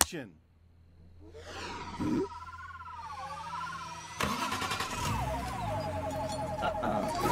action. Uh -oh.